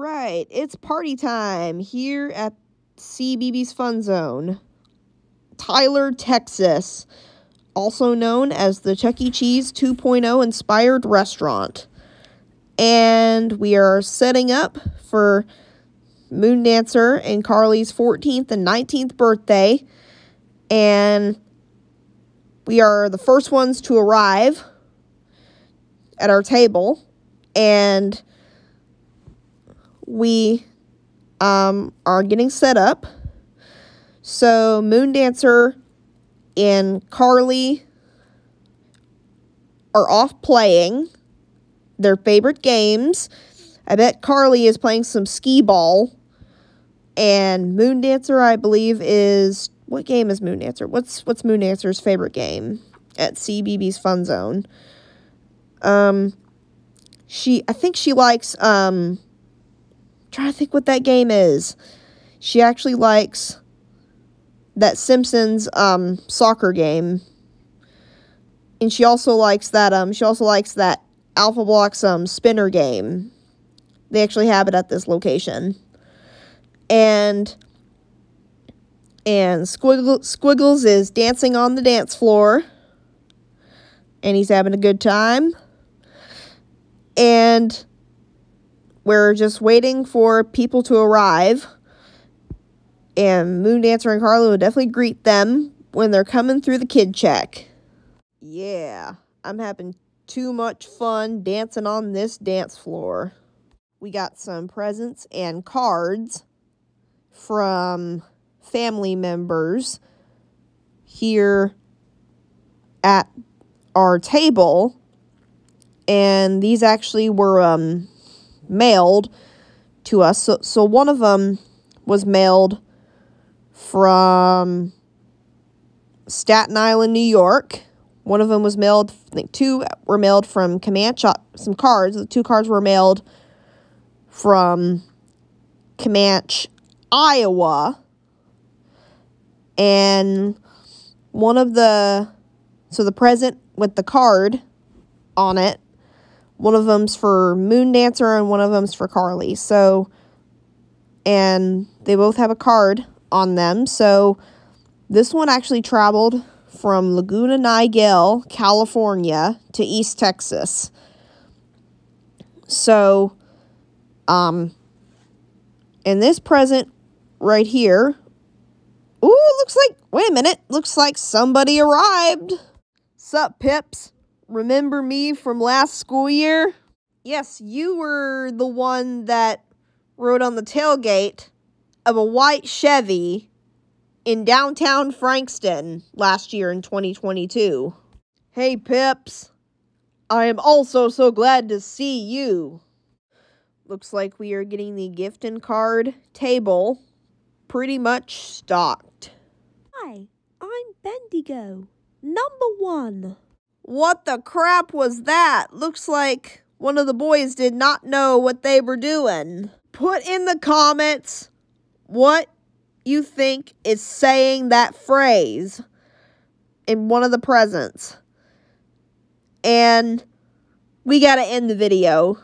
right, it's party time here at CBeebies Fun Zone. Tyler, Texas, also known as the Chuck E. Cheese 2.0 inspired restaurant. And we are setting up for Moondancer and Carly's 14th and 19th birthday. And we are the first ones to arrive at our table. And we um, are getting set up. So Moondancer and Carly are off playing their favorite games. I bet Carly is playing some skee ball. And Moondancer, I believe, is what game is Moondancer? What's what's Moondancer's favorite game at CBeebies Fun Zone? Um, she I think she likes um trying to think what that game is. She actually likes that Simpsons um, soccer game. And she also likes that um she also likes that Alphablocks um spinner game. They actually have it at this location. And and Squiggle, Squiggles is dancing on the dance floor. And he's having a good time. And we're just waiting for people to arrive. And Moondancer and Carly will definitely greet them when they're coming through the kid check. Yeah, I'm having too much fun dancing on this dance floor. We got some presents and cards from family members here at our table. And these actually were um, mailed to us. So, so one of them was mailed from Staten Island, New York. One of them was mailed, I think two were mailed from Camanche, uh, some cards. The two cards were mailed from Camanche, Iowa. And one of the, so the present with the card on it one of them's for Moondancer and one of them's for Carly. So, and they both have a card on them. So, this one actually traveled from Laguna Niguel, California to East Texas. So, um, and this present right here, ooh, looks like, wait a minute, looks like somebody arrived. Sup, Pips? Remember me from last school year? Yes, you were the one that rode on the tailgate of a white Chevy in downtown Frankston last year in 2022. Hey, Pips. I am also so glad to see you. Looks like we are getting the gift and card table pretty much stocked. Hi, I'm Bendigo, number one. What the crap was that? Looks like one of the boys did not know what they were doing. Put in the comments what you think is saying that phrase in one of the presents. And we got to end the video.